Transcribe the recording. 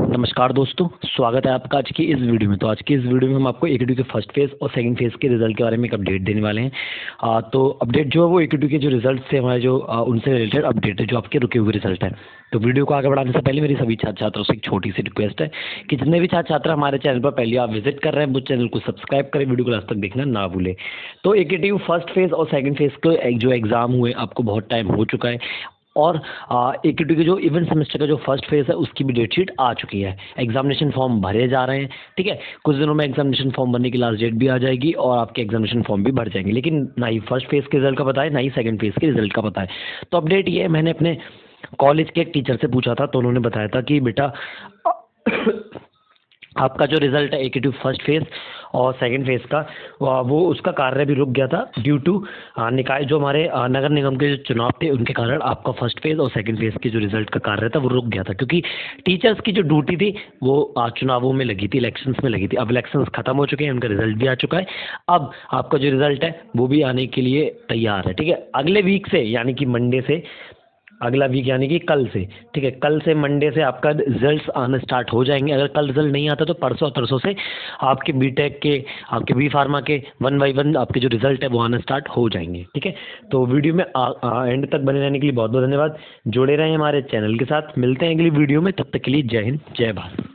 नमस्कार दोस्तों स्वागत है आपका आज की इस वीडियो में। तो आज की इस वीडियो में हम आपको एक के फ़र्स्ट फ़ेज़ और सेकंड फ़ेज़ के रिज़ल्ट के बारे में एक अपडेट देने वाले हैं। आ, तो अपडेट जो है वो एक के जो रिज़ल्ट से हमारे जो आ, उनसे रिलेटेड अपडेट है जो आपके रुके हुए रिज़ल्ट है। तो वीडियो को आगे बढ़ाने से पहले मेरी सभी छात्र छात्रों से एक छोटी सी रिक्वेस्ट है कि जितने भी छात्र छात्र हमारे चैनल पर पहले आप विज़िट कर रहे हैं वो चैनल को सब्सक्राइब करें वीडियो को लास्ट तक देखना ना भूलें। तो एक फ़र्स्ट फ़ेज़ और सेकंड फ़ेज़ के जो एग्ज़ाम हुए आपको बहुत टाइम हो चुका है। और ए के जो इवेंट सेमेस्टर का जो फ़र्स्ट फ़ेज़ है, उसकी भी डेट शीट आ चुकी है। एग्जामिनेशन फॉर्म भरे जा रहे हैं, ठीक है? कुछ दिनों में एग्जामिनेशन फॉर्म भरने की लास्ट डेट भी आ जाएगी और आपके एग्जामिनेशन फॉर्म भी भर जाएँगे। लेकिन ना ही फ़र्स्ट फ़ेज़ के रिज़ल्ट का पता है, ना ही सेकंड फ़ेज़ के रिज़ल्ट का पता है। तो अपडेट ये मैंने अपने कॉलेज के एक टीचर से पूछा था तो उन्होंने बताया था कि बेटा, आपका जो रिज़ल्ट है ए फ़र्स्ट फ़ेज़ और सेकंड फ़ेज़ का, वो उसका कार्य भी रुक गया था ड्यू टू निकाय जो हमारे नगर निगम के जो चुनाव थे, उनके कारण आपका फ़र्स्ट फ़ेज़ और सेकंड फ़ेज़ के जो रिज़ल्ट का कार्य था, वो रुक गया था। क्योंकि टीचर्स की जो ड्यूटी थी, वो चुनावों में लगी थी इलेक्शंस में लगी थी। अब इलेक्शंस खत्म हो चुके हैं, उनका रिज़ल्ट भी आ चुका है। अब आपका जो रिज़ल्ट है, वो भी आने के लिए तैयार है, ठीक है? अगले वीक से, यानी कि मंडे से अगला वीक यानी कि कल से, ठीक है? कल से मंडे से आपका रिजल्ट्स आना स्टार्ट हो जाएँगे। अगर कल रिज़ल्ट नहीं आता तो परसों तरसों से आपके बी टेक के, आपके बी फार्मा के वन बाई वन आपके जो रिज़ल्ट है वो आना स्टार्ट हो जाएँगे, ठीक है? तो वीडियो में एंड तक बने रहने के लिए बहुत बहुत धन्यवाद। जुड़े रहें हमारे चैनल के साथ। मिलते हैं अगली वीडियो में। तब तक के लिए जय हिंद, जय भारत।